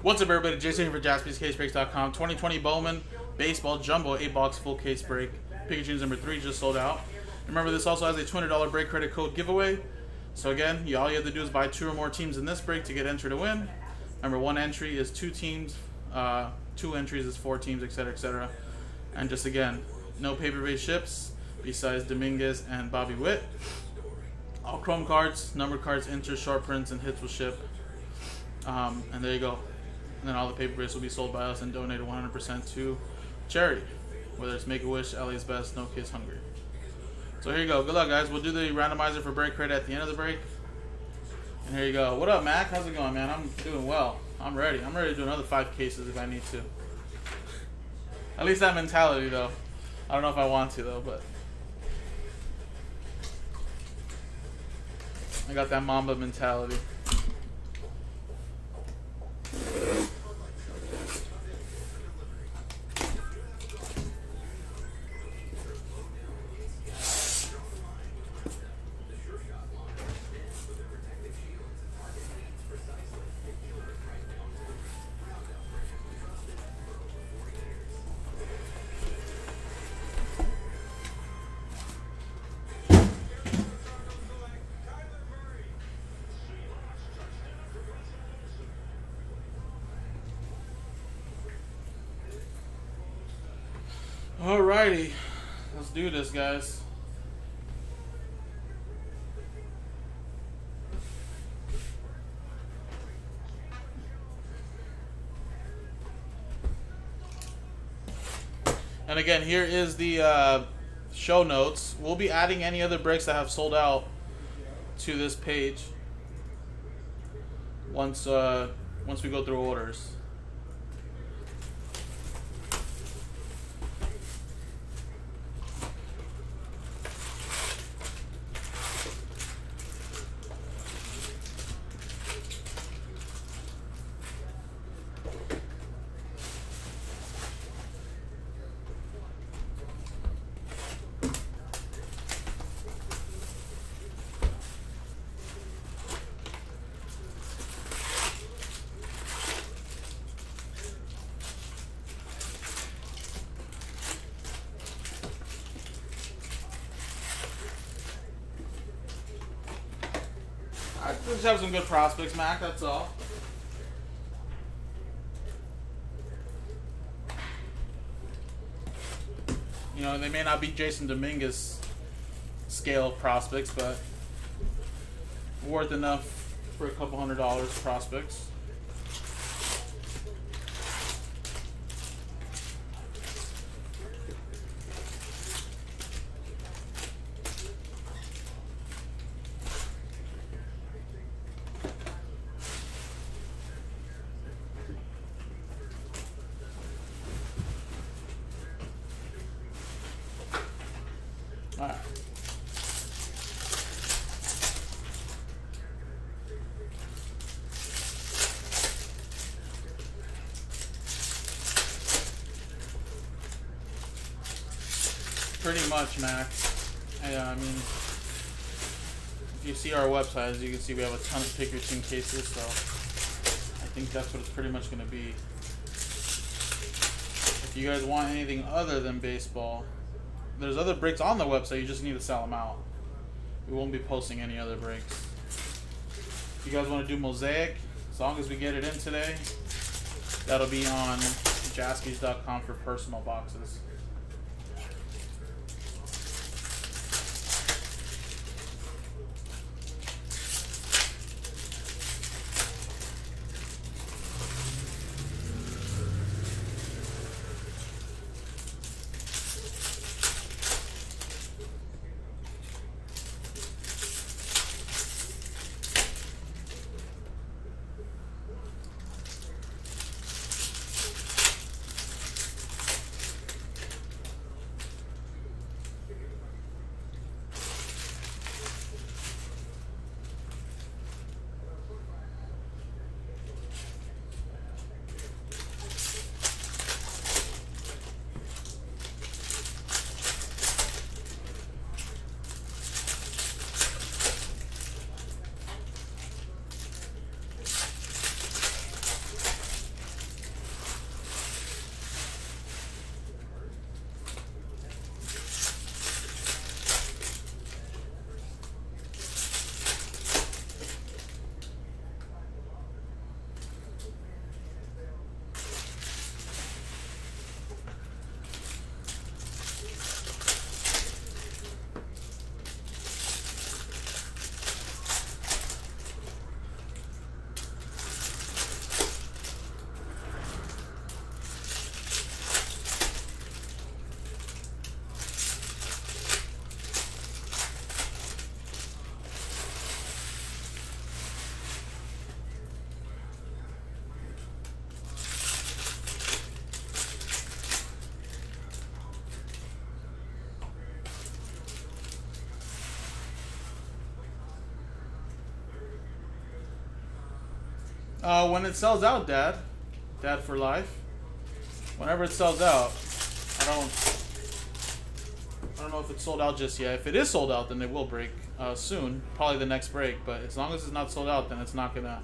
What's up, everybody? Jason here for JaspysCaseBreaks.com. 2020 Bowman Baseball Jumbo 8-box full case break. Pikachu's number 3 just sold out. Remember, this also has a $200 break credit code giveaway. So again, you, all you have to do is buy two or more teams in this break to get entered to win. Remember, one entry is two teams, uh, two entries is four teams, etc., etc. And just again, no paper-based ships besides Dominguez and Bobby Witt. All chrome cards, number cards, inserts, short prints, and hits will ship. Um, and there you go. And then all the paper based will be sold by us and donated 100% to charity, whether it's Make a Wish, LA's Best, No Kids Hungry. So here you go. Good luck, guys. We'll do the randomizer for break credit at the end of the break. And here you go. What up, Mac? How's it going, man? I'm doing well. I'm ready. I'm ready to do another five cases if I need to. At least that mentality, though. I don't know if I want to, though, but. I got that Mamba mentality. Thank you. Alrighty, let's do this, guys. And again, here is the uh, show notes. We'll be adding any other breaks that have sold out to this page once uh, once we go through orders. Just have some good prospects, Mac. That's all. You know, they may not be Jasson Dominguez scale prospects, but worth enough for a couple hundred dollars prospects. Alright. Pretty much, Max. Yeah, uh, I mean, if you see our website, as you can see, we have a ton of pick your team cases, so I think that's what it's pretty much going to be. If you guys want anything other than baseball, there's other breaks on the website. You just need to sell them out. We won't be posting any other breaks. If you guys want to do mosaic, as long as we get it in today, that'll be on jaspys.com for personal boxes. Uh, when it sells out, Dad. Dad for life. Whenever it sells out, I don't. I don't know if it's sold out just yet. If it is sold out, then it will break uh, soon, probably the next break. But as long as it's not sold out, then it's not gonna.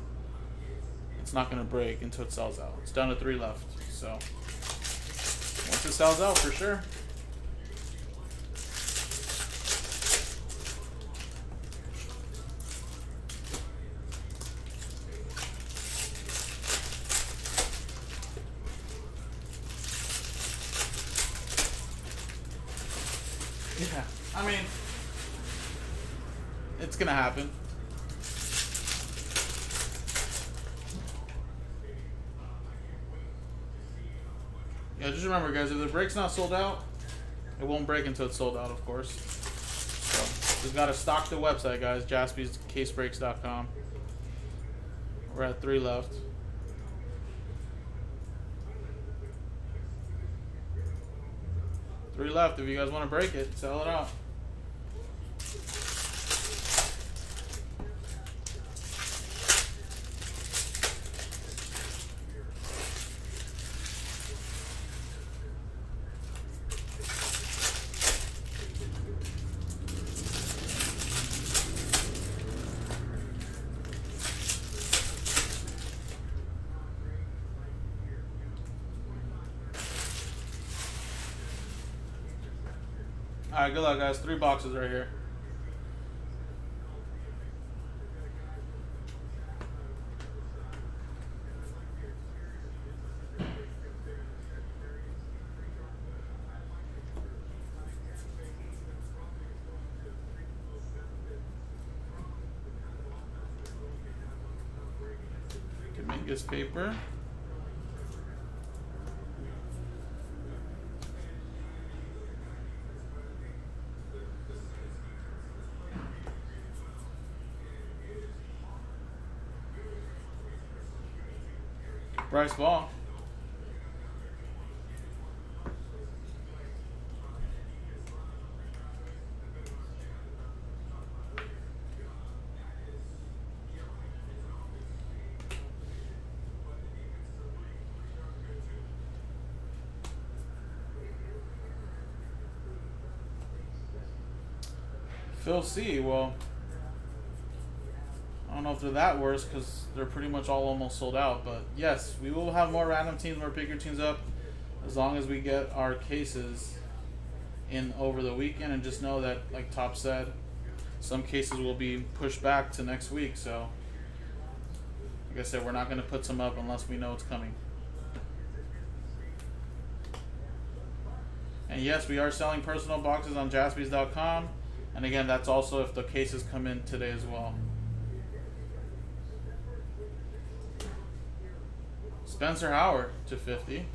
It's not gonna break until it sells out. It's down to three left. So once it sells out, for sure. Yeah, I mean, it's gonna happen. Yeah, just remember, guys, if the break's not sold out, it won't break until it's sold out, of course. So, just gotta stock the website, guys, jaspyscasebreaks.com. We're at three left. Three left. If you guys want to break it, sell it out. Alright, good luck, guys. Three boxes right here. Dominguez paper. Bryce Ball. Phil C. Well, I don't know if they're that worse because they're pretty much all almost sold out. But yes, we will have more random teams, more bigger teams up, as long as we get our cases in over the weekend. And just know that, like Top said, some cases will be pushed back to next week. So, like I said, we're not going to put some up unless we know it's coming. And yes, we are selling personal boxes on jaspys.com. And again, that's also if the cases come in today as well. Spencer Howard to 50.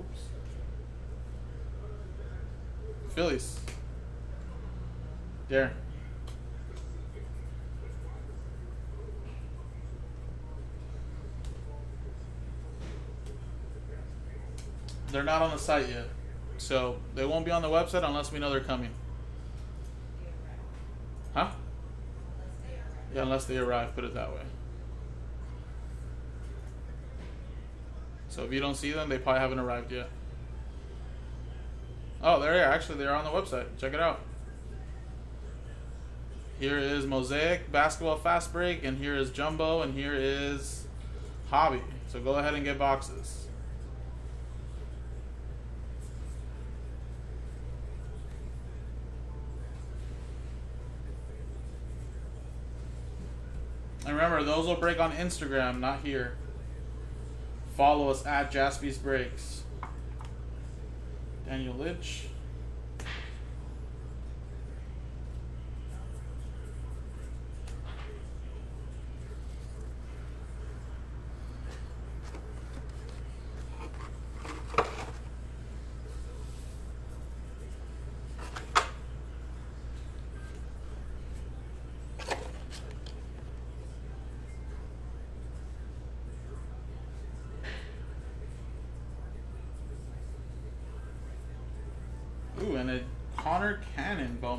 Oops. Phillies. There. They're not on the site yet. So they won't be on the website unless we know they're coming. Huh? Yeah, unless they arrive, put it that way. So if you don't see them, they probably haven't arrived yet. Oh, there they are. Actually, they're on the website. Check it out. Here is Mosaic Basketball Fast Break, and here is Jumbo, and here is Hobby. So go ahead and get boxes. Remember, those will break on Instagram, not here. Follow us at Jaspy's Breaks. Daniel Lynch.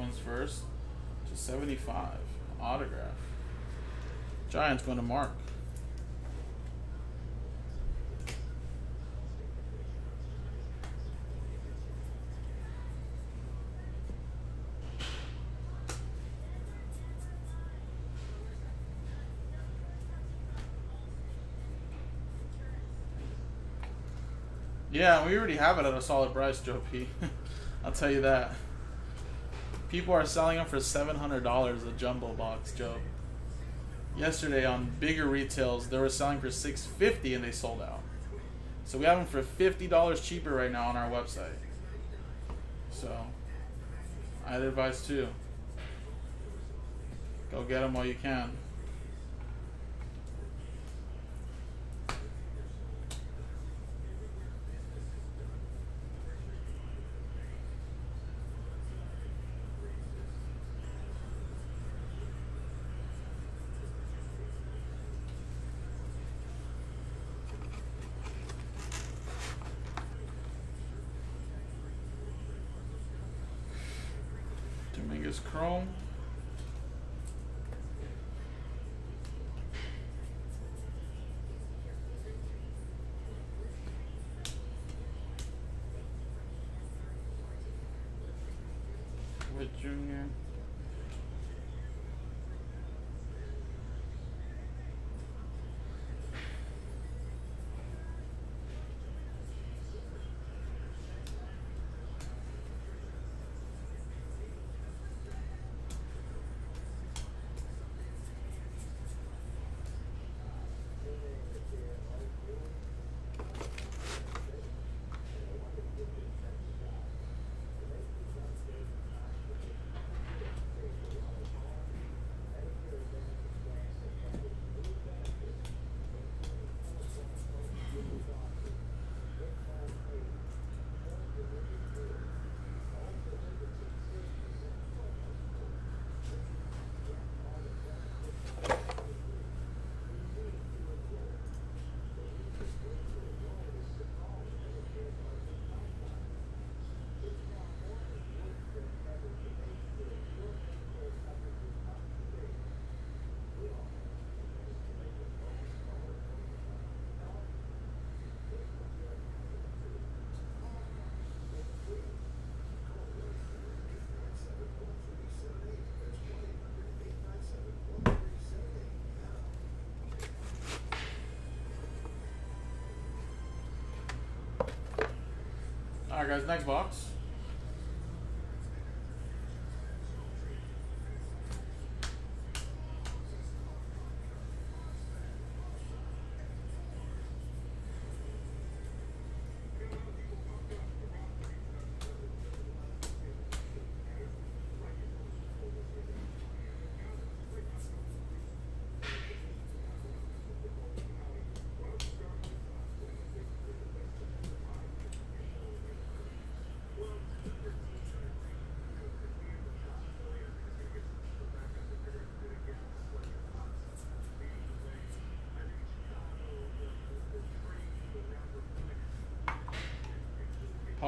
Cannon first to 75 autograph. Giants going to Mark. Yeah, we already have it at a solid price, Joe P. I'll tell you that. People are selling them for seven hundred dollars a jumbo box, Joe. Yesterday on bigger retails, they were selling for six fifty and they sold out. So we have them for fifty dollars cheaper right now on our website. So I'd advise too. Go get them while you can. Dominguez Chrome. With Junior. Alright guys, next box.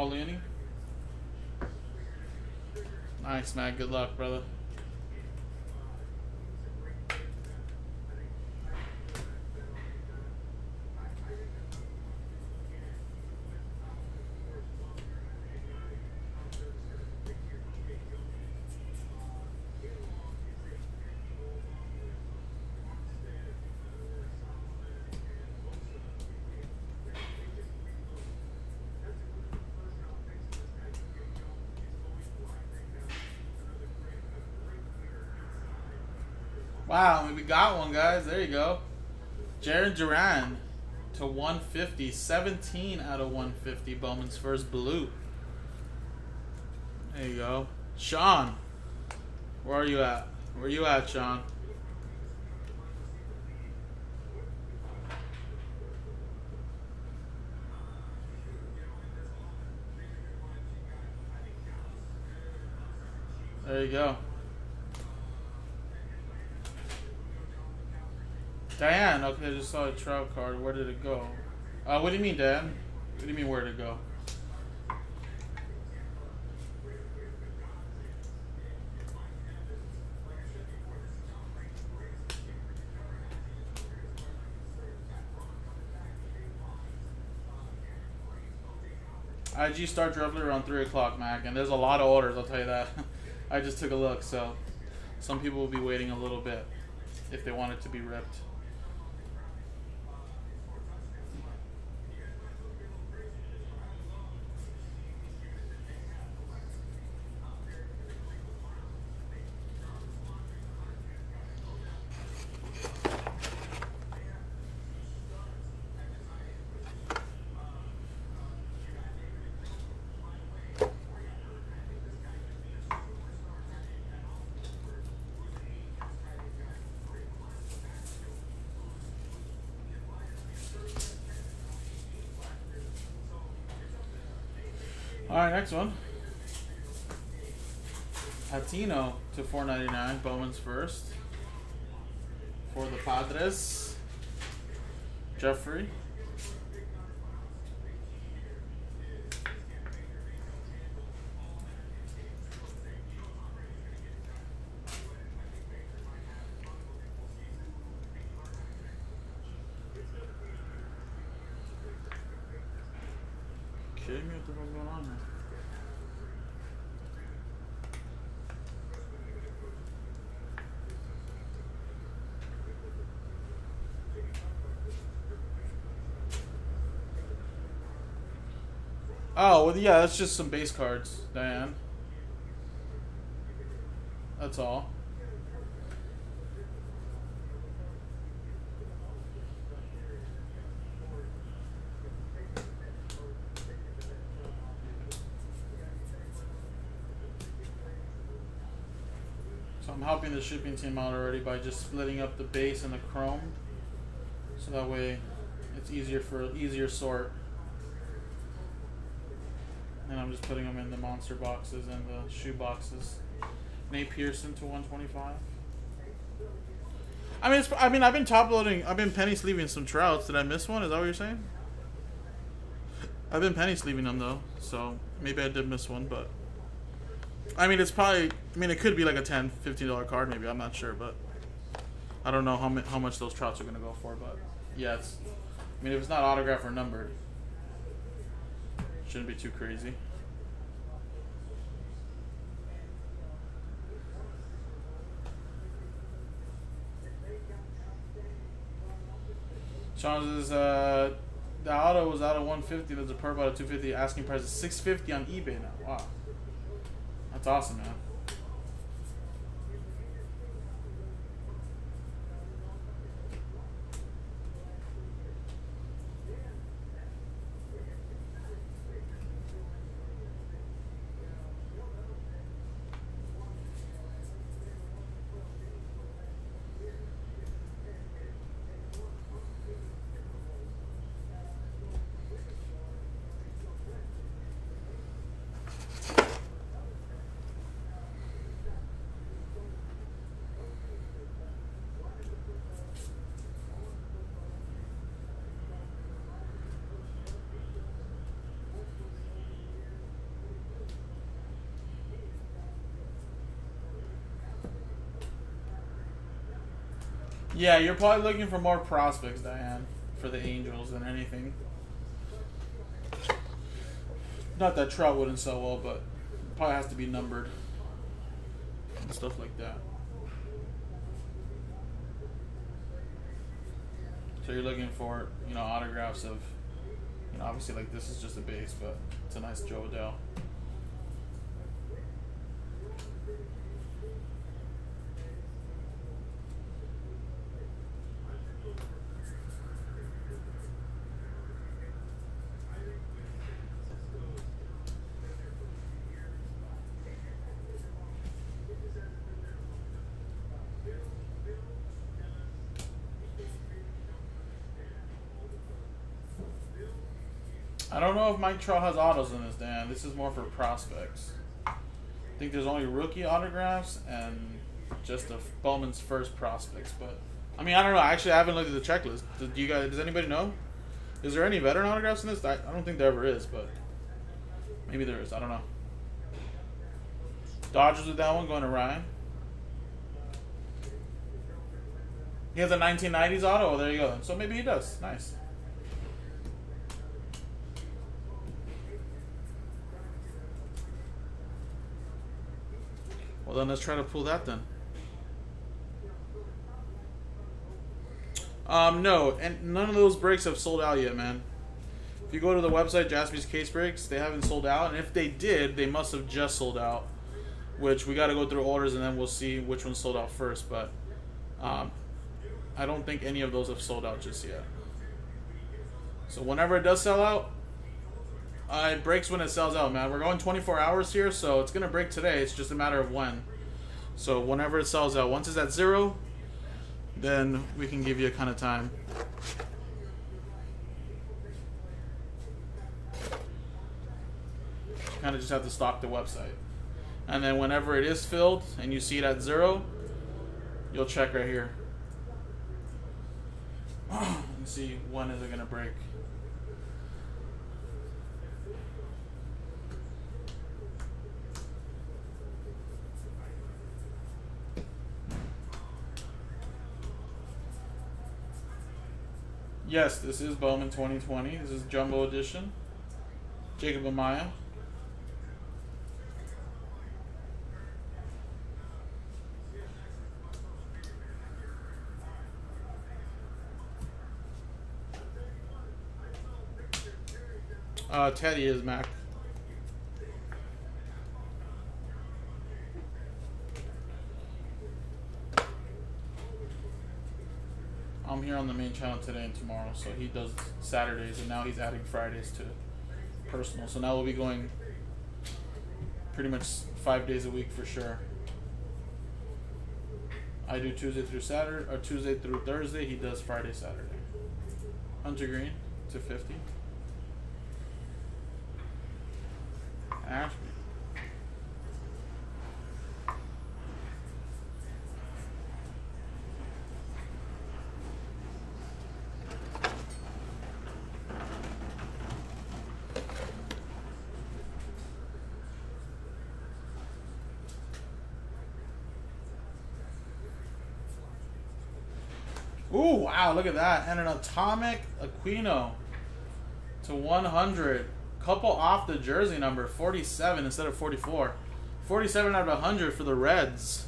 Paul Leone. Nice, man. Good luck, brother. Got one, guys. There you go. Jarren Duran to 150. 17 out of 150. Bowman's first blue. There you go. Sean, where are you at? Where are you at, Sean? There you go. Diane, okay, I just saw a trout card. Where did it go? Uh, what do you mean, Dan? What do you mean, where did it go? IG starts roughly around 3 o'clock, Mac, and there's a lot of orders, I'll tell you that. I just took a look, so some people will be waiting a little bit if they want it to be ripped. Next one. Patino to 4.99. Bowman's first for the Padres. Jeffrey. Kidding me? What the hell's going on here? Oh, well, yeah, that's just some base cards, Diane. That's all. So I'm helping the shipping team out already by just splitting up the base and the chrome. So that way it's easier for easier sort. I'm just putting them in the monster boxes and the shoe boxes. Nate Pearson to 125. I mean, I mean, I've been top loading. I've been penny sleeving some trouts. Did I miss one? Is that what you're saying? I've been penny sleeving them though, so maybe I did miss one, but I mean, it's probably. I mean, it could be like a 10 15 dollar card, maybe. I'm not sure, but I don't know how mu- how much those trouts are gonna go for, but yeah, it's. I mean, if it's not autographed or numbered, shouldn't be too crazy. Sean says, uh, the auto was out of 150. There's a perp out of 250. Asking price is 650 on eBay now. Wow. That's awesome, man. Yeah, you're probably looking for more prospects, Diane, for the Angels than anything. Not that Trout wouldn't sell well, but it probably has to be numbered and stuff like that. So you're looking for, you know, autographs of, you know, obviously like this is just a base, but it's a nice Jo Adell. I don't know if Mike Trout has autos in this, Dan. This is more for prospects. I think there's only rookie autographs and just the Bowman's first prospects. But I mean, I don't know. Actually, I haven't looked at the checklist. Do you guys? Does anybody know? Is there any veteran autographs in this? I, I don't think there ever is, but maybe there is. I don't know. Dodgers with that one going to Ryan. He has a 1990s auto. There you go. So maybe he does. Nice. Well, then let's try to pull that then. Um, no, and none of those breaks have sold out yet, man. If you go to the website, Jaspy's Case Breaks, they haven't sold out, and if they did, they must have just sold out. Which we got to go through orders, and then we'll see which one sold out first. But um, I don't think any of those have sold out just yet. So whenever it does sell out, uh, it breaks when it sells out, man. We're going 24 hours here, so it's gonna break today. It's just a matter of when. So whenever it sells out, once it's at zero, then we can give you a kind of time. Kind of just have to stock the website. And then whenever it is filled and you see it at zero, you'll check right here. and see when is it going to break. Yes, this is Bowman 2020. This is Jumbo Edition. Jacob Amaya. Uh, Teddy is Mac. I'm here on the main channel today and tomorrow, so he does Saturdays, and now he's adding Fridays to personal. So now we'll be going pretty much five days a week for sure. I do Tuesday through Saturday, or Tuesday through Thursday. He does Friday, Saturday. Hunter Greene to 50. Ashby. Ooh, wow, look at that. And an atomic Aquino to 100. Couple off the jersey number, 47 instead of 44. 47 out of 100 for the Reds.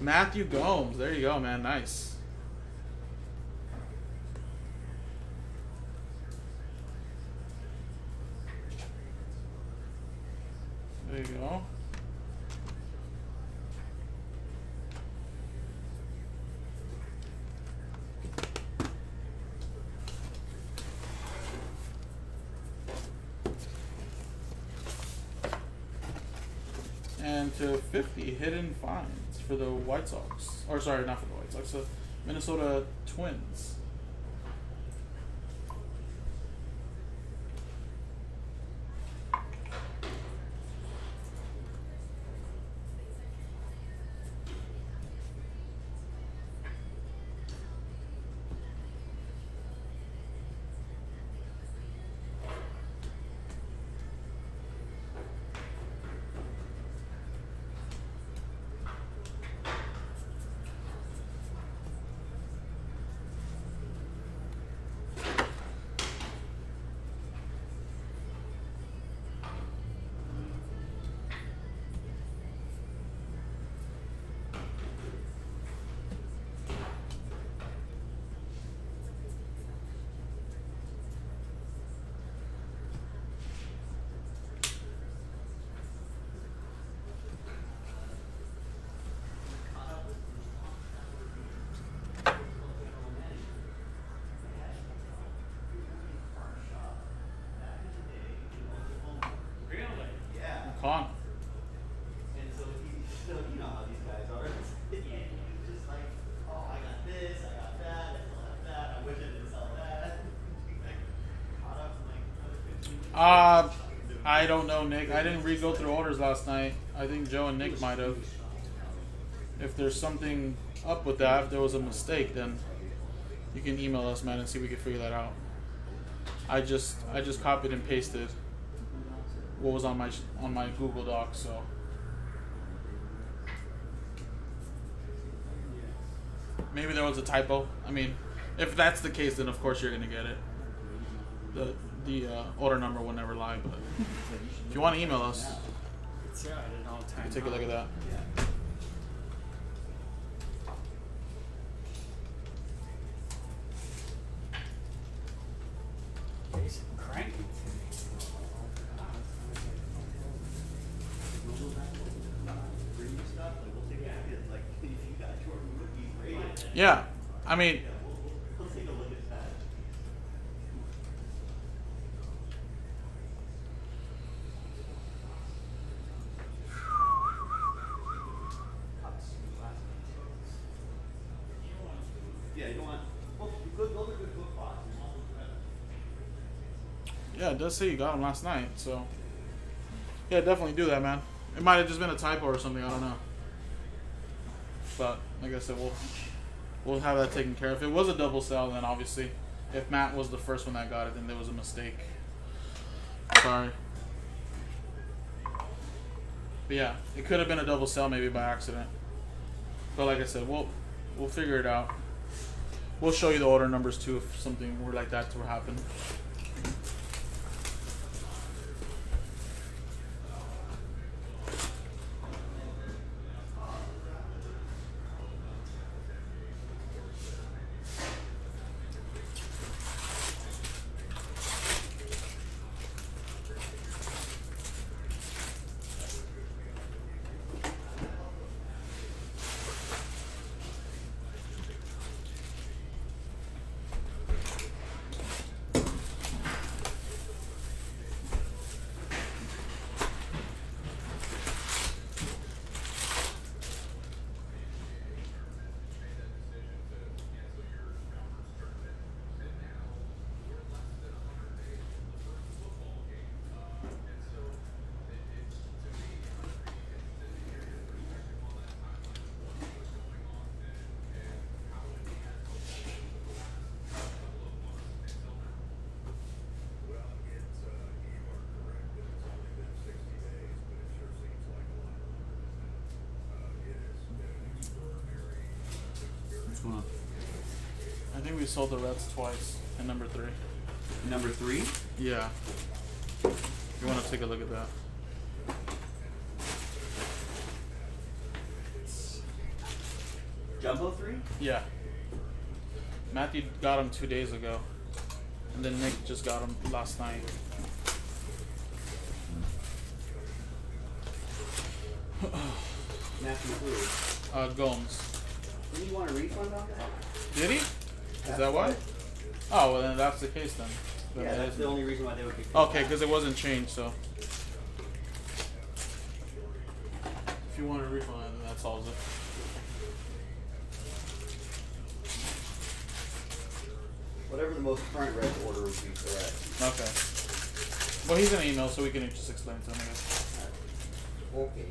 Matthew Gomes. There you go, man. Nice. There you go. And 50 hidden finds for the White Sox. Or sorry, not for the White Sox, the Minnesota Twins. I don't know, Nick. I didn't re go through orders last night. I think Joe and Nick might have. If there's something up with that, if there was a mistake, then you can email us, man, and see if we can figure that out. I just I just copied and pasted what was on my on my Google Doc, so. Maybe there was a typo. I mean, if that's the case, then of course you're gonna get it. The the uh, order number will never lie, but if you want to email us, It's yeah, I didn't know all time. Take a look at that. Yeah. Jason cranking today. Google that. Bring you stuff. Like we'll take a look at like if you got Jordan rookies rated. Yeah, I mean, Yeah, we'll, we'll, we'll take a look at that. Yeah, you don't want. Well, good. Those are good book boxes. You want them say you got him last night, so yeah, definitely do that, man. It might have just been a typo or something. I don't know. But like I said, we'll we'll have that taken care of. If it was a double sell, then obviously, if Matt was the first one that got it, then there was a mistake. Sorry. But yeah, it could have been a double sell maybe by accident. But like I said, we'll we'll figure it out. We'll show you the order numbers too if something were like that to happen. Sold the Reds twice in number three. Number three. Yeah. You want to take a look at that? Jumbo three. Yeah. Matthew got him two days ago, and then Nick just got him last night. Matthew Blue. Uh, Gomes. Didn't you want a refund on that? Did he? Is that why? Oh well, then that's the case then. Then Yeah, that's the only reason why they would get. Okay, because it wasn't changed, so. If you want a refund, then that solves it. Whatever the most current red order would be correct. Okay. Well, he's gonna email, so we can just explain to him. I guess. Okay.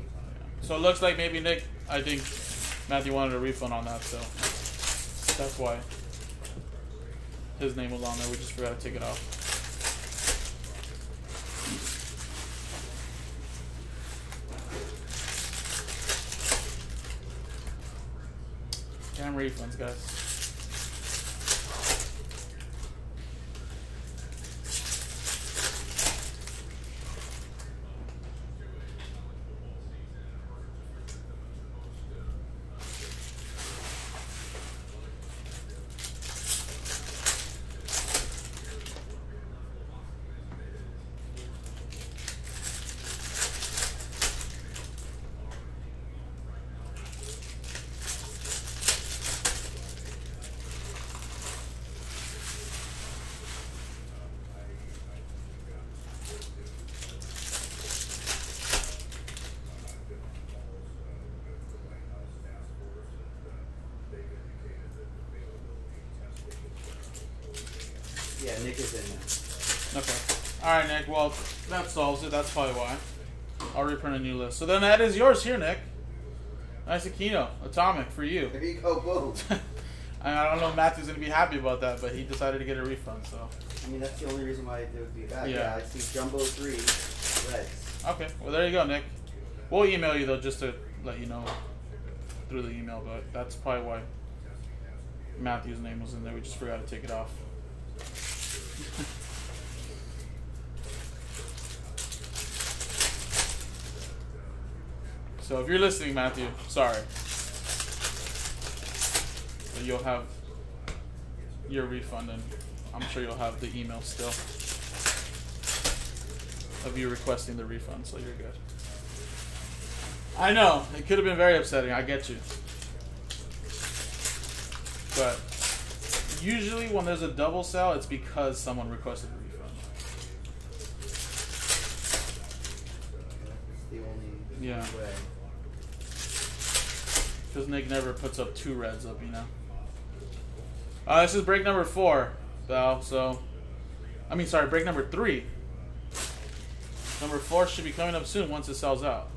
So it looks like maybe Nick, I think Matthew wanted a refund on that, so that's why his name was on there. We just forgot to take it off. Damn refunds, guys. Yeah, Nick is in there. Okay. All right, Nick. Well, that solves it. That's probably why. I'll reprint a new list. So then that is yours here, Nick. Nice Aquino, Atomic for you. There you go, boom. I don't know if Matthew's gonna be happy about that, but he decided to get a refund. So I mean, that's the only reason why they would be back. Yeah. Yeah, I see Jumbo 3, Reds. okay, well there you go, Nick. We'll email you though, just to let you know through the email. But that's probably why Matthew's name was in there. We just forgot to take it off. So if you're listening, Matthew, sorry. But you'll have your refund, and I'm sure you'll have the email still of you requesting the refund, so you're good. I know it could have been very upsetting. I get you, but usually when there's a double sale, it's because someone requested a refund. It's the only Yeah. Because Nick never puts up two reds up, you know. Uh, this is break number four, Val. So, I mean, sorry, break number three. Number four should be coming up soon once it sells out.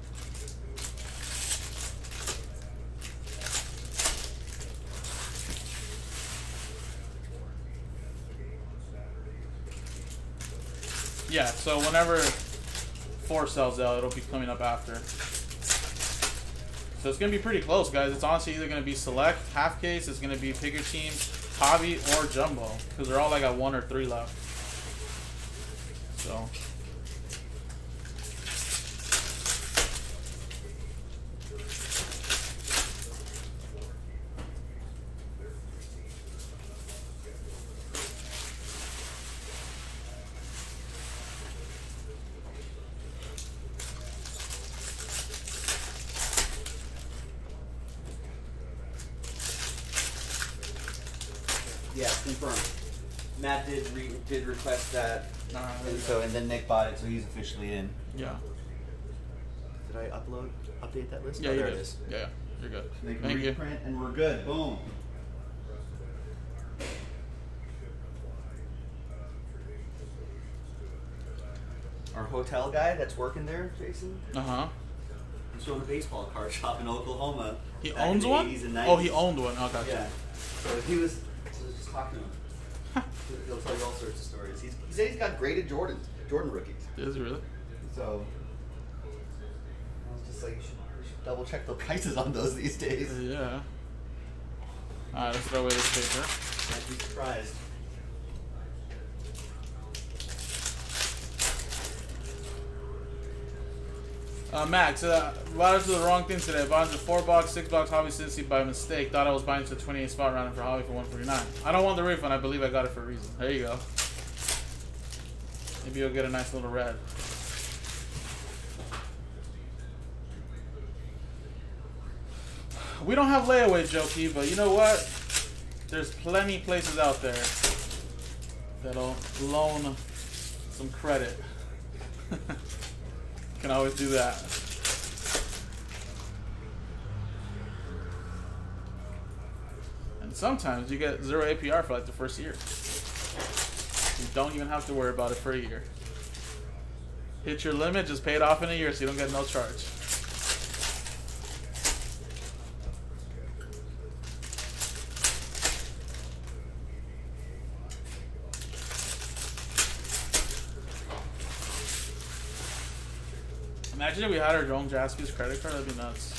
Yeah, so whenever four sells out, it'll be coming up after. So it's gonna be pretty close, guys. It's honestly either gonna be select, half case, it's gonna be pick your team, hobby, or jumbo, because they're all like at one or three left. So. Yeah, confirmed. Matt did re- did request that, Alright, there and you so and then Nick bought it, so he's officially in. Yeah. Did I upload update that list? Yeah, oh, there did. it is. Yeah, yeah, you're good. Make a Thank you. reprint, and we're good. Boom. Our hotel guy that's working there, Jason, Uh huh. he's doing a baseball card shop in Oklahoma. He owns the one? Oh, he owned one. Oh, gotcha. Yeah. So he was, so was just talking to him. He'll tell you all sorts of stories. He's, he said he's got graded Jordans, Jordan rookies. Is it really? So I was just like, you should, you should double check the prices on those these days. Yeah. Alright, let's throw away this paper. I'd be surprised. Uh, Max, uh, bought into the wrong thing today. Bought into four box, six box Hobby Cincy by mistake. Thought I was buying into 28 spot rounding for Hobby for 149. I don't want the refund. I believe I got it for a reason. There you go. Maybe you'll get a nice little red. We don't have layaway, Jokey, but you know what? There's plenty places out there that'll loan some credit. Can always do that. And sometimes you get zero APR for like the first year. You don't even have to worry about it for a year. Hit your limit, just pay it off in a year so you don't get no charge. Imagine if we had our own Jaspys credit card, that'd be nuts.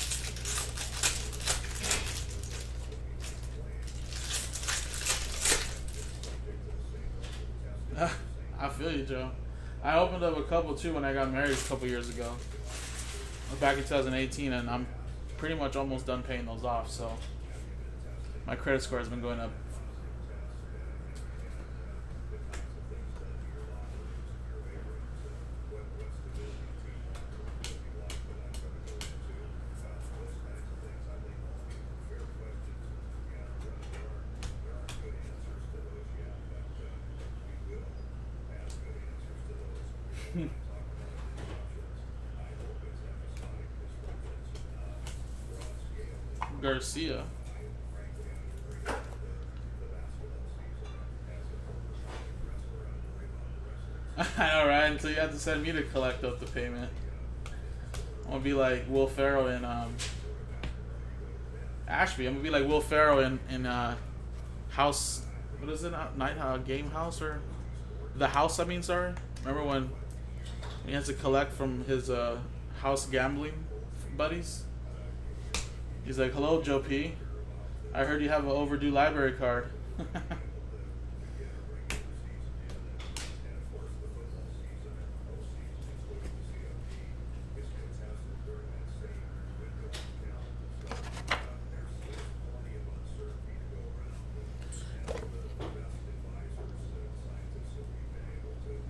I feel you, Joe. I opened up a couple too when I got married a couple years ago. Back in 2018, and I'm pretty much almost done paying those off, so my credit score has been going up. Garcia. I know, right? Until you have to send me to collect up the payment. I'm gonna be like Will Ferrell in um, Ashby. I'm gonna be like Will Ferrell in in uh, House. What is it? Night Game House or the House? I mean, sorry. Remember when he has to collect from his uh, house gambling buddies? He's like, "Hello, Joe P. I heard you have an overdue library card."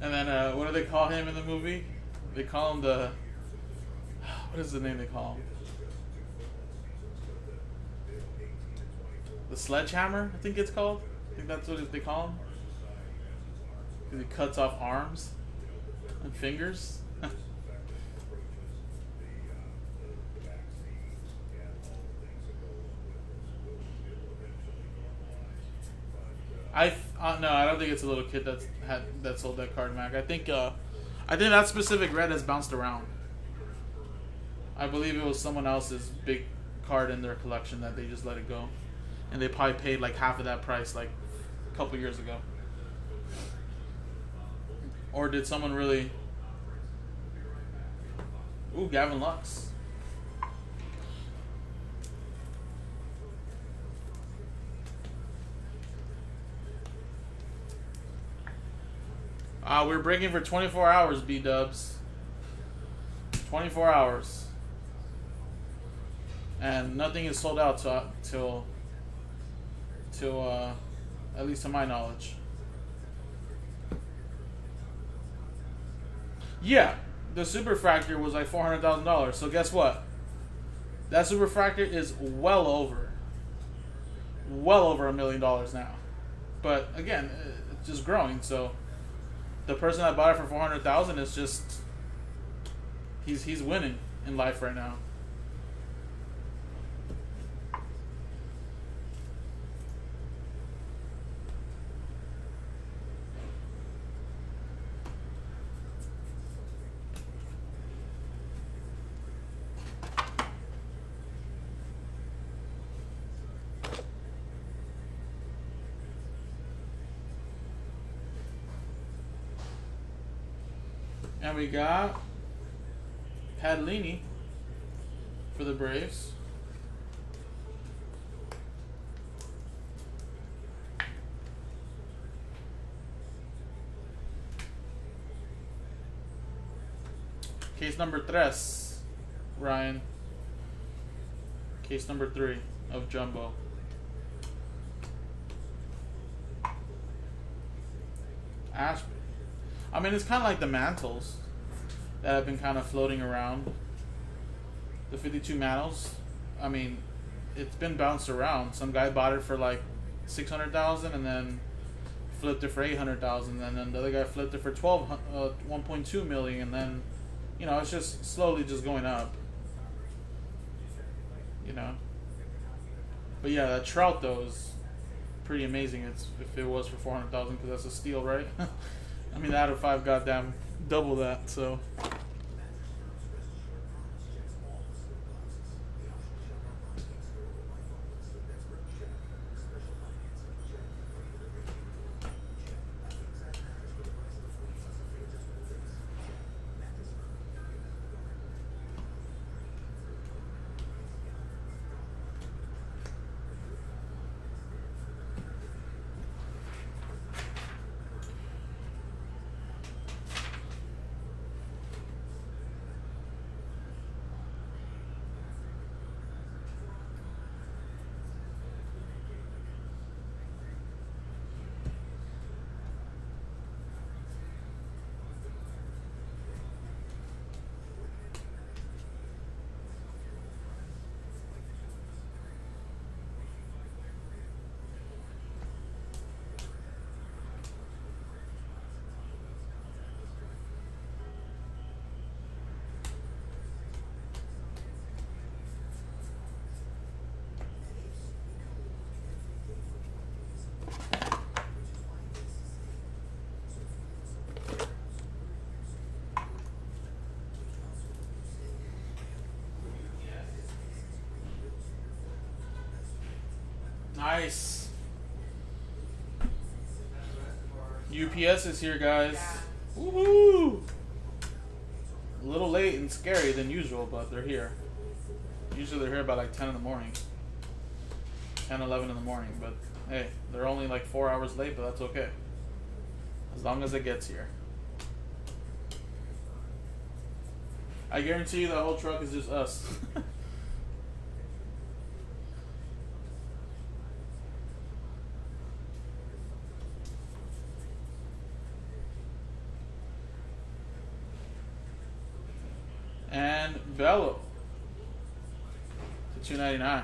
And uh, what do they call him in the movie? They call him the. What is the name they call him? The sledgehammer, I think it's called. I think that's what they call him. Because He cuts off arms and fingers. I uh, no, I don't think it's a little kid that's had that sold that card, Mac. I think uh, I think that specific red has bounced around. I believe it was someone else's big card in their collection that they just let it go, and they probably paid like half of that price like a couple years ago. Or did someone really? Ooh, Gavin Lux. Uh, we're breaking for 24 hours, B Dubs. 24 hours. And nothing is sold out till, till, till uh, at least to my knowledge. Yeah, the superfractor was like four hundred thousand dollars. So guess what? That superfractor is well over, well over a million dollars now. But again, it's just growing. So the person that bought it for four hundred thousand is just he's he's winning in life right now. And we got Padlini for the Braves. Case number tres, Ryan. Case number three of Jumbo. Ashby. I mean, it's kind of like the mantles that have been kind of floating around. The 52 mantles. I mean, it's been bounced around. Some guy bought it for like 600,000 and then flipped it for 800,000 and then the other guy flipped it for 12 uh, 1.2 million and then you know, it's just slowly just going up. You know. But yeah, that trout though is pretty amazing. It's if it was for 400,000 cuz that's a steal, right? I mean, out of five, goddamn, double that. So. Nice. UPS is here, guys. Woohoo! A little late and scary than usual, but they're here. Usually they're here by like 10 in the morning. 10, 11 in the morning, but hey, they're only like four hours late, but that's okay. As long as it gets here. I guarantee you the whole truck is just us. Velo. To two ninety nine.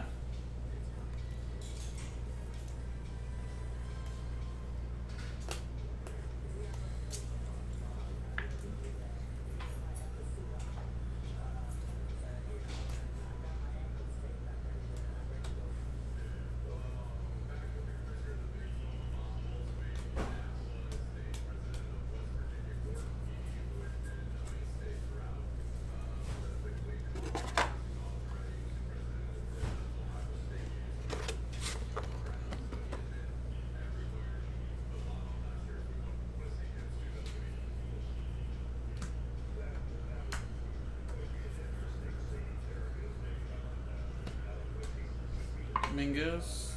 Mingus.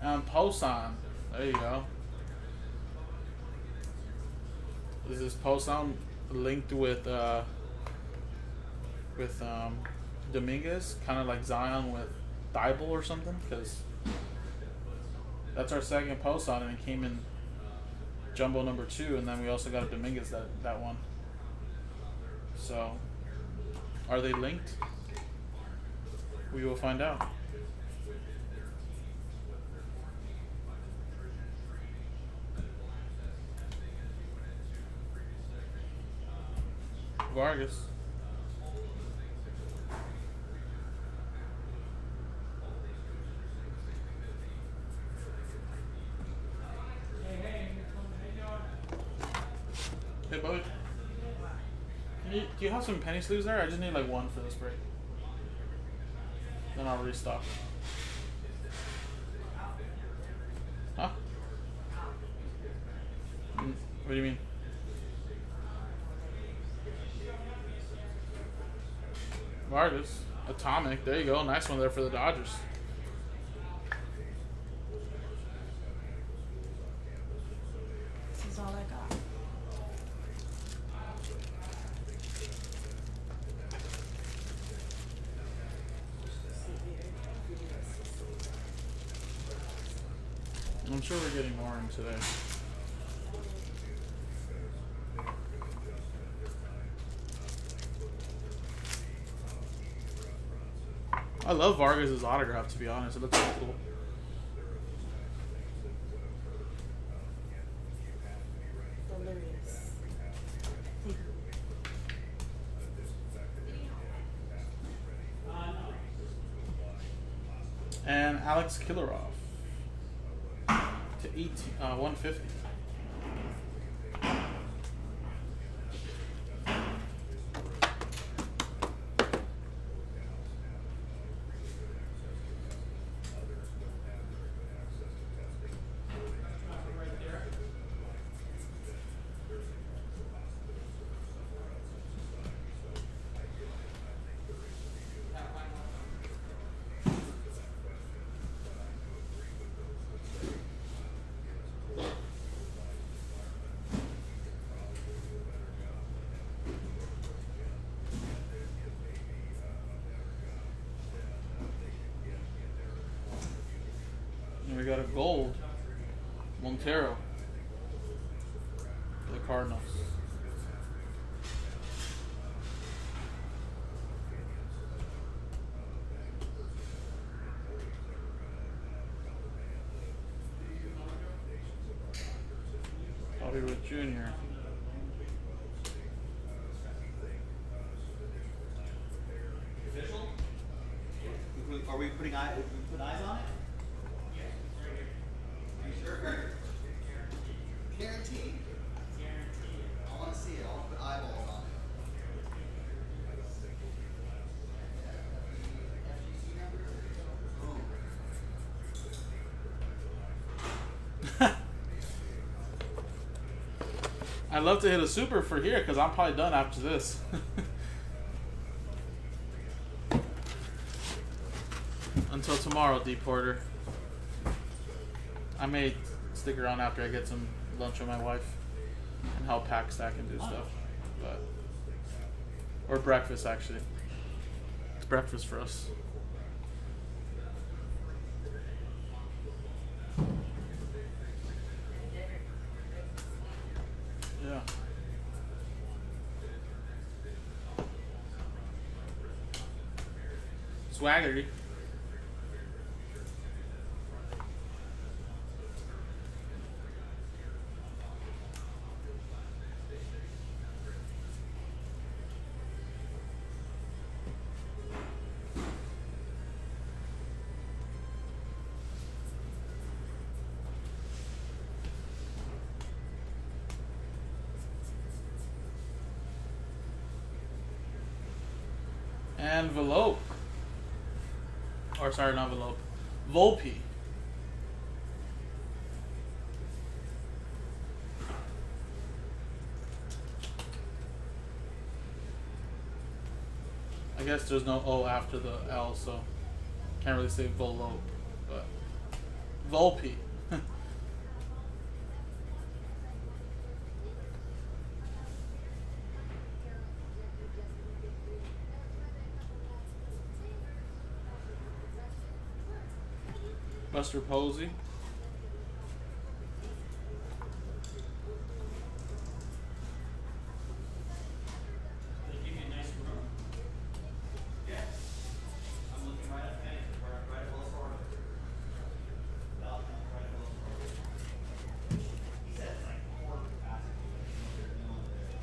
And Puason. There you go. Is this Puason linked with uh with um Dominguez? Kind of like Zion with Dybel or something? Because that's our second Puason, and it came in jumbo number two, and then we also got a Dominguez that that one. So, are they linked? We will find out. Vargas. Hey, bud. Can you, do you have some penny sleeves there? I just need like one for this break. Then I'll restock. Huh? Mm, what do you mean? Vargas. Atomic. There you go. Nice one there for the Dodgers. This is all I got. I'm sure we're getting more in today. I love Vargas' autograph to be honest. It looks cool. Uh, got a gold Montero for the Cardinals. Bobby Witt Jr. Are we putting eye, we put eyes on it? Are you sure? Guaranteed. I wanna see it, I wanna put eyeballs on it. FGC number? Boom. I'd love to hit a super for here because I'm probably done after this. Until tomorrow, D Porter. I may stick around after I get some lunch with my wife and help pack, stack, and do stuff. But or breakfast actually. It's breakfast for us. Swaggerty. Or sorry, not envelope. Volpe. I guess there's no O after the L, so can't really say Volope, but Volpe. Buster Posey. They give you a nice room. Yeah. I'm looking right at Penny, right, right at Wells Fargo. No, no, right at Wells Fargo. He said it's like four capacity, but you know, there's no one there.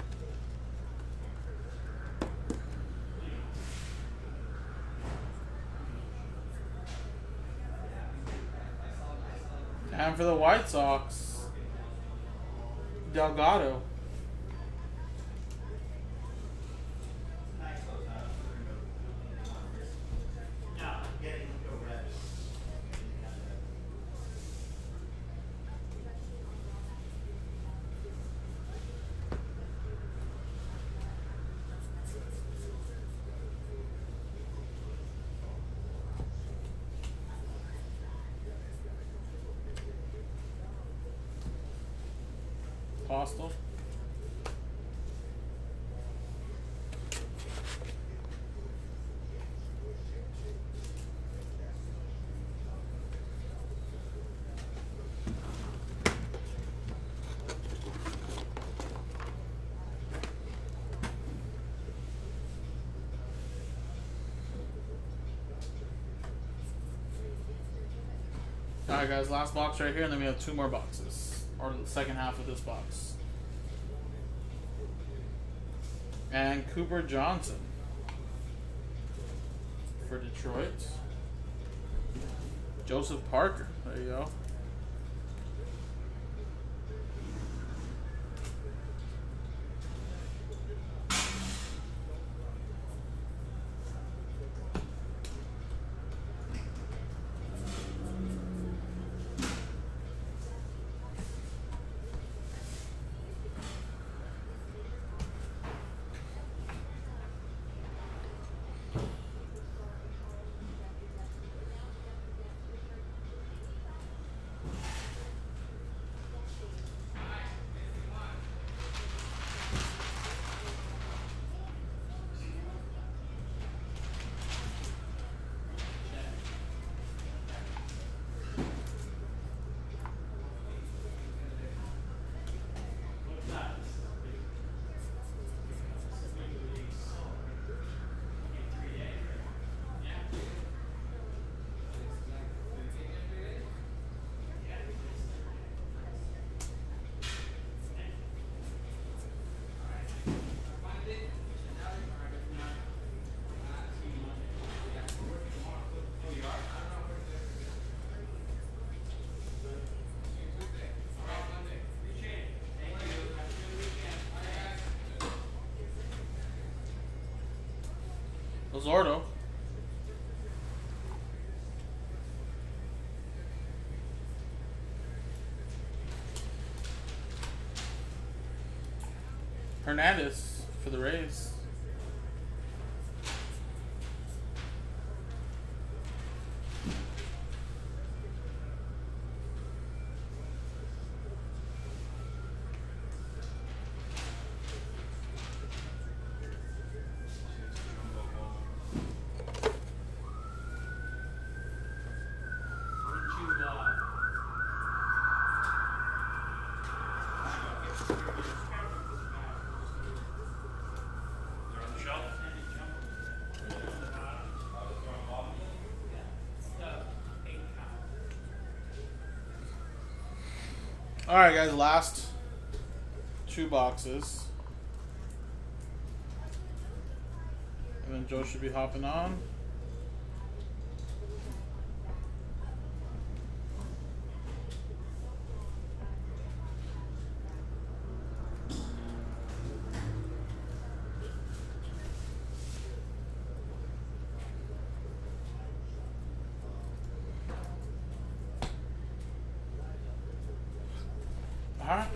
And for the White Sox, Delgado. Alright guys, last box right here and then we have two more boxes. Or the second half of this box. And Cooper Johnson for Detroit. Joseph Parker. There you go. Lozordo. Hernandez for the Rays. All right, guys. Last two boxes, and then Joe should be hopping on. All right.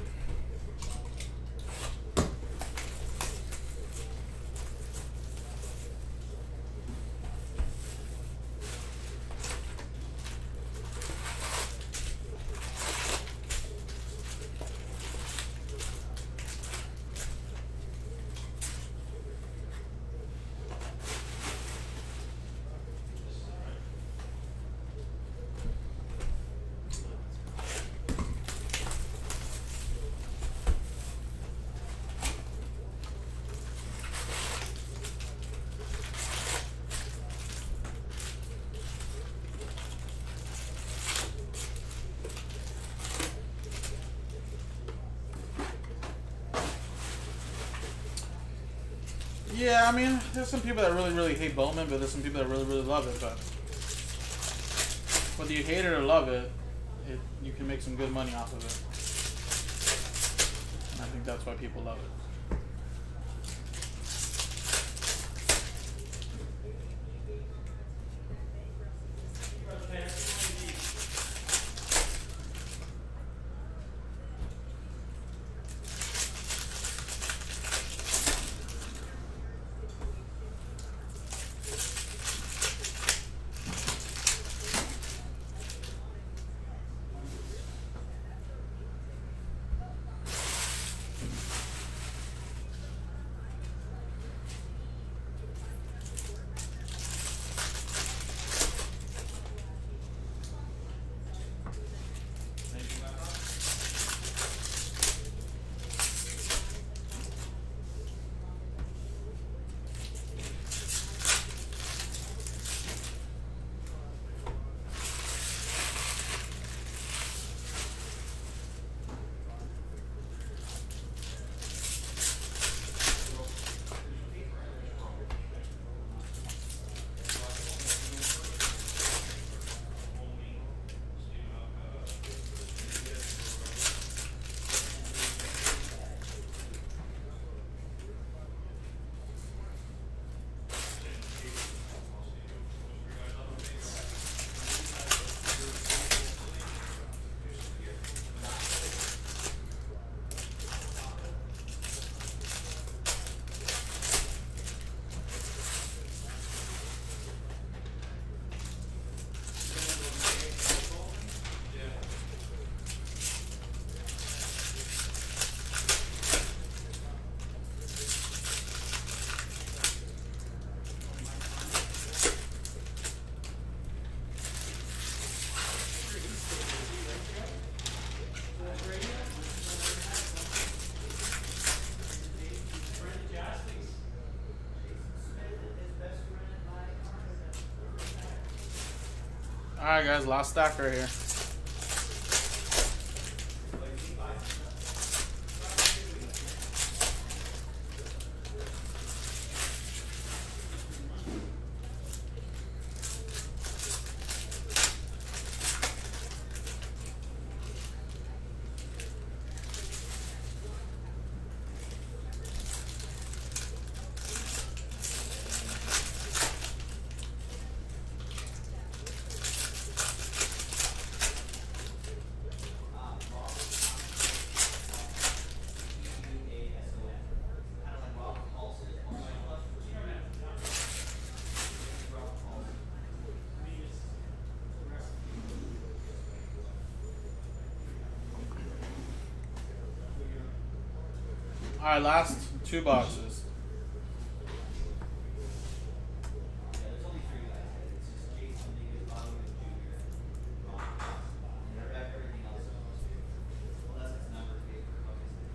Yeah, I mean, there's some people that really, really hate Bowman, but there's some people that really, really love it. But whether you hate it or love it, it you can make some good money off of it. And I think that's why people love it. All right, guys, last stack right here. All right, last two boxes. there's only three guys. It's just Jasson Dominguez, Bobby Jr., Ron Cox. And they're- everything else is supposed to be. Unless it's number paper, obviously.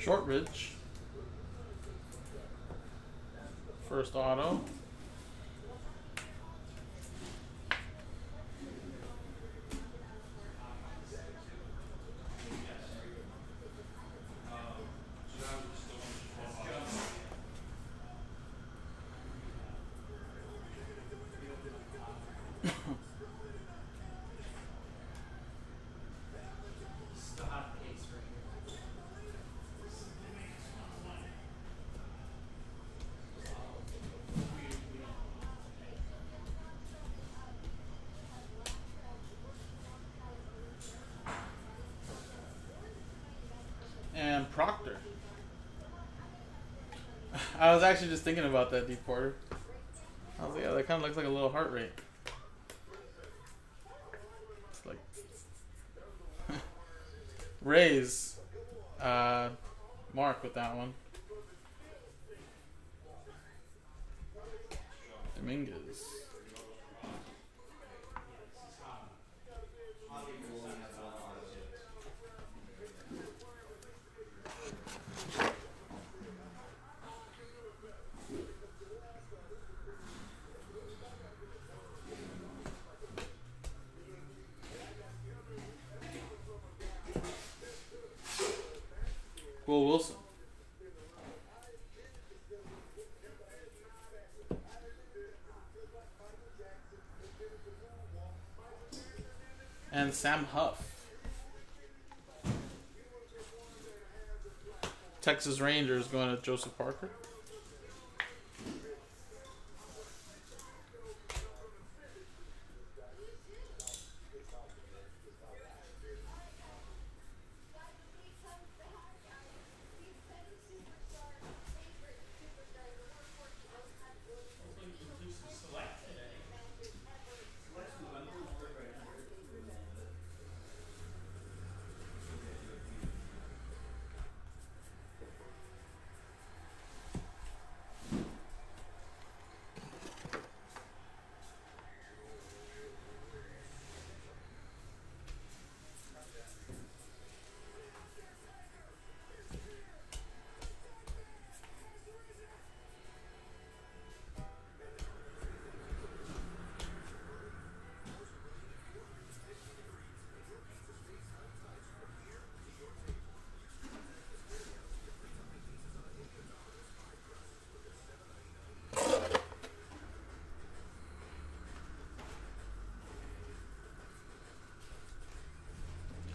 Shortridge. First Proctor. I was actually just thinking about that, Deep Porter. I was like, yeah, that kind of looks like a little heart rate. It's like Rays. Uh, Mark with that one. Dominguez. Will Wilson. And Sam Huff. Texas Rangers going to Joseph Parker.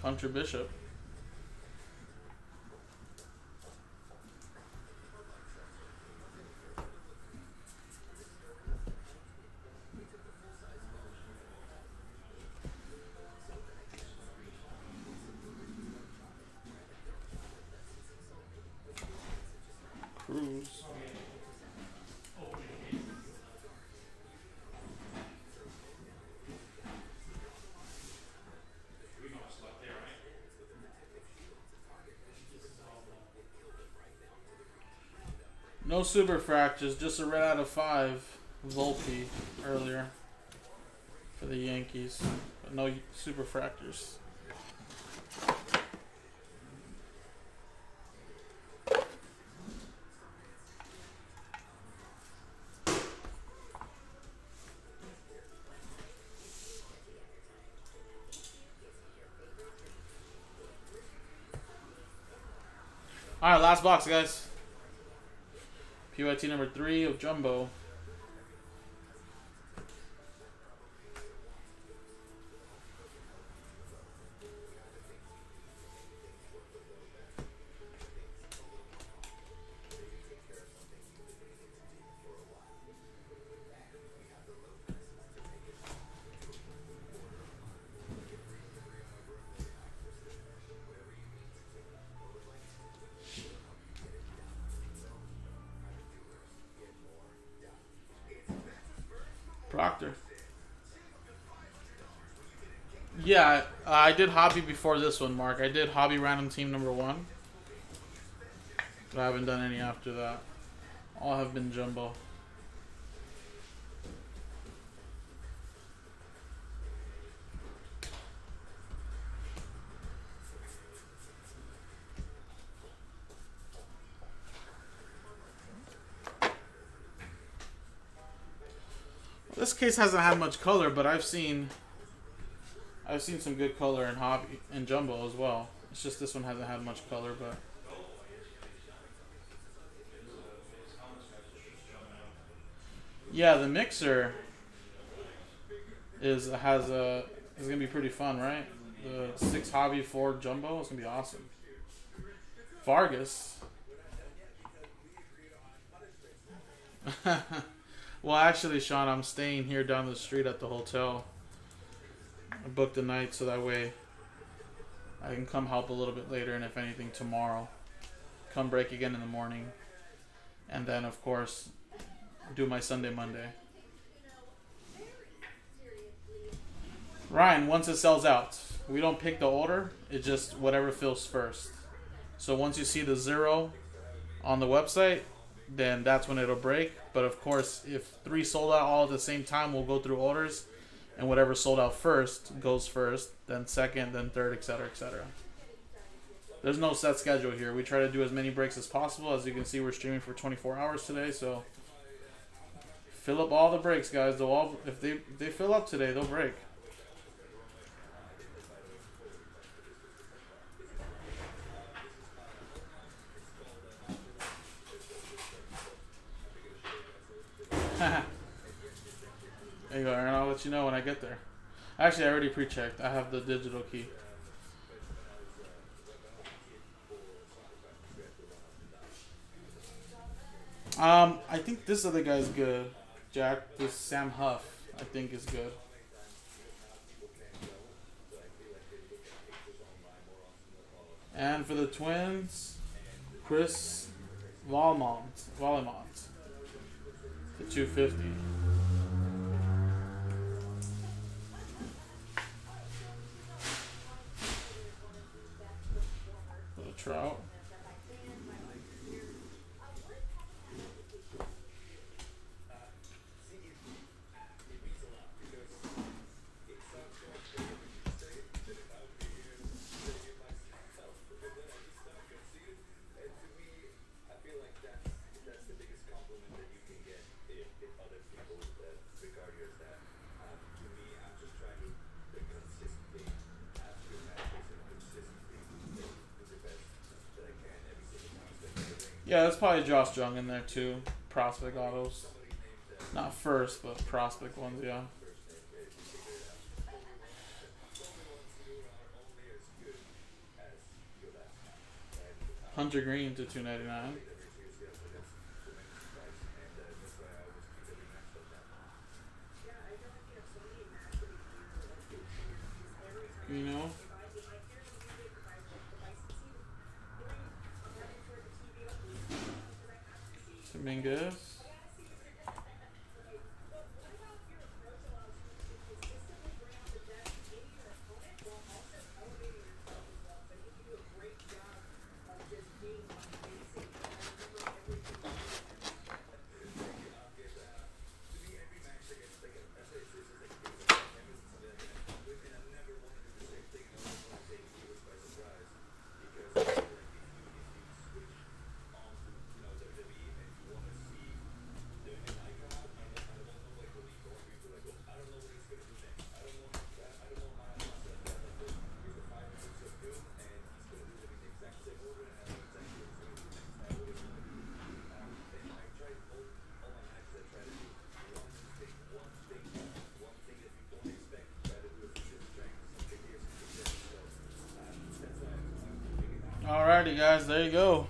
Hunter Bishop. No super fractors, just a red out of five. Volpe earlier for the Yankees, but no super fractors. All right, last box, guys. PYT number three of Jumbo. did hobby before this one, Mark. I did hobby random team number one. But I haven't done any after that. All have been jumbo. This case hasn't had much color, but I've seen I've seen some good color in hobby in jumbo as well. It's just this one hasn't had much color, but yeah, the mixer is has a is gonna be pretty fun, right? The six hobby four jumbo is gonna be awesome. Vargas. well, actually, Sean, I'm staying here down the street at the hotel. I booked a night so that way I can come help a little bit later, and if anything, tomorrow. Come break again in the morning. And then, of course, do my Sunday, Monday. Ryan, once it sells out, we don't pick the order, it just whatever fills first. So once you see the zero on the website, then that's when it'll break. But of course, if three sold out all at the same time, we'll go through orders, and whatever sold out first goes first, then second, then third, etc., etc. There's no set schedule here. We try to do as many breaks as possible. As you can see, we're streaming for 24 hours today, so fill up all the breaks, guys. They'll all if they they fill up today, they'll break. there you go, Aaron. I'll let you know when I get there. Actually, I already pre-checked. I have the digital key. Um, I think this other guy's good. Jack, this Sam Huff, I think is good. And for the Twins, Chris Vallimont, Vallimont, the 250. Probably Josh Jung in there too. Prospect autos. Not first, but prospect ones, yeah. Hunter Greene to two ninety nine. You know? Alrighty, guys, there you go.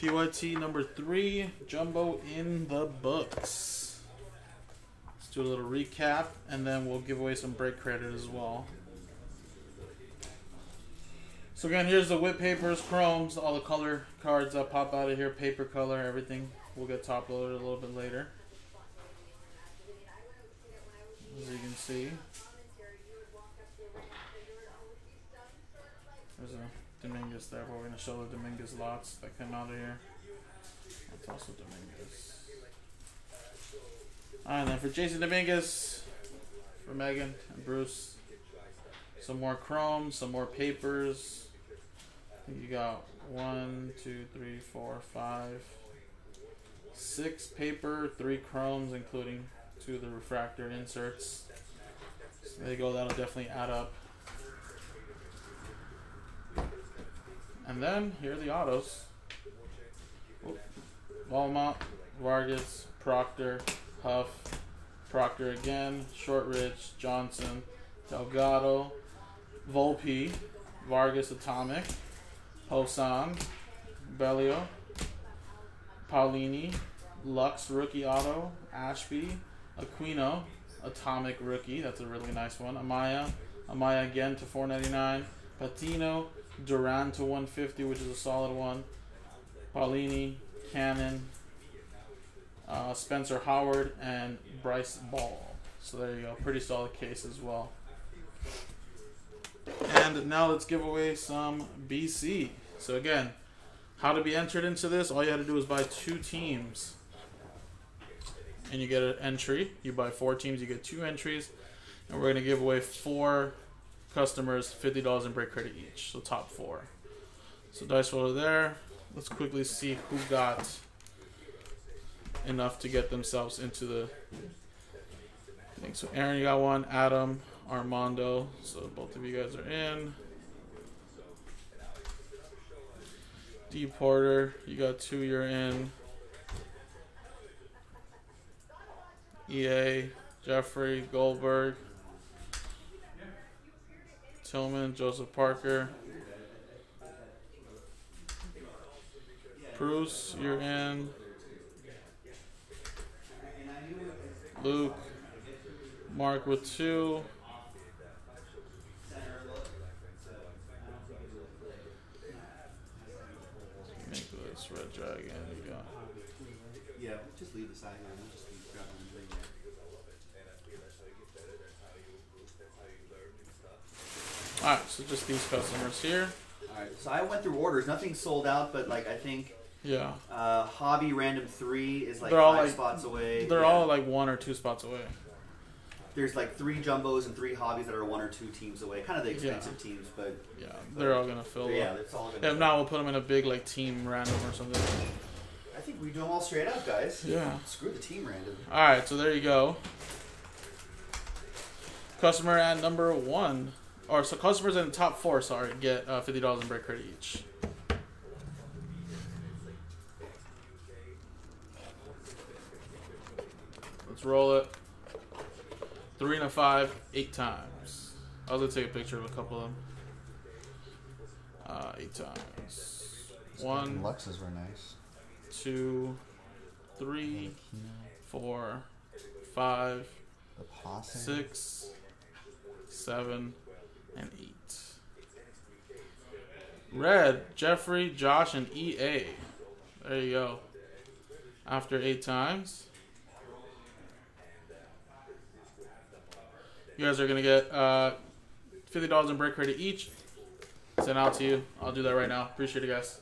PYT number three, Jumbo in the books. Let's do a little recap, and then we'll give away some break credit as well. So again, here's the whip papers, chromes, all the color cards that pop out of here, paper color, everything. We'll get top loaded a little bit later. As you can see. There's a Dominguez there, but we're going to show the Dominguez lots that came out of here. That's also Dominguez. Alright, then for Jasson Dominguez, for Megan and Bruce, some more chrome, some more papers. You got one, two, three, four, five, six paper, three chromes, including two of the refractor inserts. So there you go. That'll definitely add up. And then here are the autos. Whoop. Walmart, Vargas, Proctor, Huff, Proctor again, Shortridge, Johnson, Delgado, Volpe, Vargas Atomic, Hosan, Bellio, Paulini, Lux Rookie Auto, Ashby, Aquino, Atomic Rookie, that's a really nice one. Amaya, Amaya again to 499, Patino, Duran to 150, which is a solid one. Paulini, Cannon, uh, Spencer Howard, and Bryce Ball. So there you go, pretty solid case as well. And now let's give away some BC. So again, how to be entered into this? All you had to do is buy two teams, and you get an entry. You buy four teams, you get two entries, and we're gonna give away four customers fifty dollars in break credit each. So top four. So dice roller there. Let's quickly see who got enough to get themselves into the thing. So Aaron, you got one. Adam, Armando. So both of you guys are in. D Porter, you got two. You're in. EA, Jeffrey Goldberg, Tillman, Joseph Parker. Bruce, you're in. Luke, Mark with two. Nicholas, Red Dragon, you got. Yeah, just leave the side here. We'll just leave grab one thing there. Alright, so just these customers here. Alright, so I went through orders. Nothing sold out, but like I think Yeah. uh, Hobby Random 3 is like They're all, five like- spots away. They're Yeah. all like one or two spots away. There's like three jumbos and three hobbies that are one or two teams away. Kind of the Yeah. expensive teams, but, Yeah, they're all gonna fill but yeah, up. it's all Yeah, gonna. if not, we'll put them in a big like team random or something. I think we do them all straight up, guys. Yeah. Screw the team random. All right, so there you go. Customer at number one, or so customers in the top four, sorry, get uh, fifty dollars in break credit each. Let's roll it. Three and a five, eight times. I was gonna take a picture of a couple of them. Uh, eight times. One, Luxes were nice. two, three, four, five, six, seven, and eight. Red, Jeffrey, Josh, and EA. There you go. After eight times. You guys are gonna get uh, fifty dollars in break credit each. Sent out to you. I'll do that right now. Appreciate it, guys.